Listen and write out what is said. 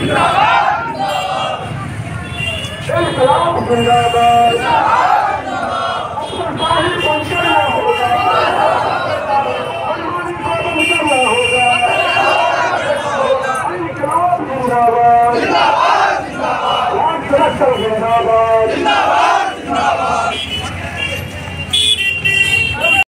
انقلاب زندہ انقلاب زندہ باد